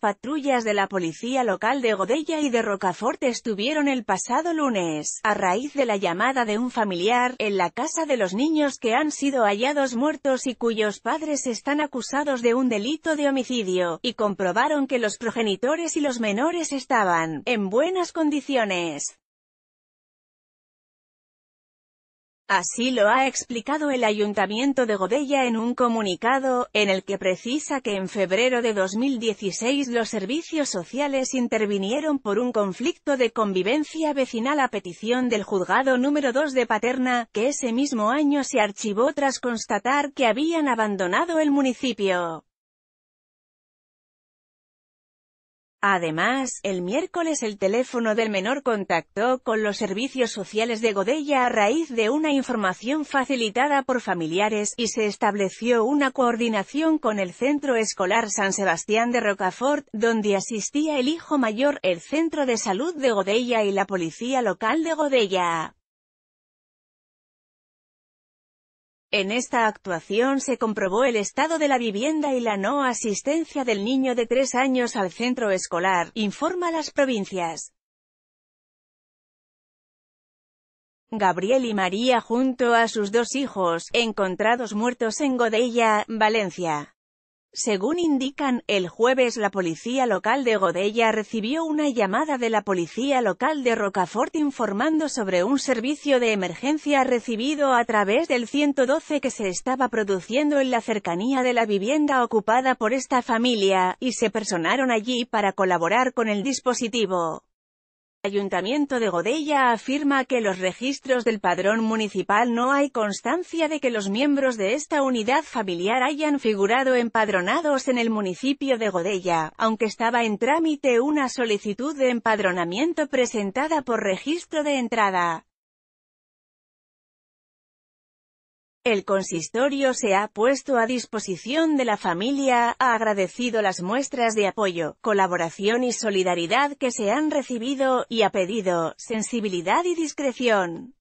patrullas de la policía local de Godella y de Rocafort estuvieron el pasado lunes, a raíz de la llamada de un familiar, en la casa de los niños que han sido hallados muertos y cuyos padres están acusados de un delito de homicidio, y comprobaron que los progenitores y los menores estaban, en buenas condiciones. Así lo ha explicado el Ayuntamiento de Godella en un comunicado, en el que precisa que en febrero de 2016 los servicios sociales intervinieron por un conflicto de convivencia vecinal a petición del juzgado número 2 de Paterna, que ese mismo año se archivó tras constatar que habían abandonado el municipio. Además, el miércoles el teléfono del menor contactó con los servicios sociales de Godella a raíz de una información facilitada por familiares, y se estableció una coordinación con el Centro Escolar San Sebastián de Rocafort, donde asistía el hijo mayor, el Centro de Salud de Godella y la Policía Local de Godella. En esta actuación se comprobó el estado de la vivienda y la no asistencia del niño de tres años al centro escolar, informa las provincias. Gabriel y María junto a sus dos hijos, encontrados muertos en Godella, Valencia. Según indican, el jueves la policía local de Godella recibió una llamada de la policía local de Rocafort informando sobre un servicio de emergencia recibido a través del 112 que se estaba produciendo en la cercanía de la vivienda ocupada por esta familia, y se personaron allí para colaborar con el dispositivo. Ayuntamiento de Godella afirma que los registros del padrón municipal no hay constancia de que los miembros de esta unidad familiar hayan figurado empadronados en el municipio de Godella, aunque estaba en trámite una solicitud de empadronamiento presentada por registro de entrada. El consistorio se ha puesto a disposición de la familia, ha agradecido las muestras de apoyo, colaboración y solidaridad que se han recibido, y ha pedido sensibilidad y discreción.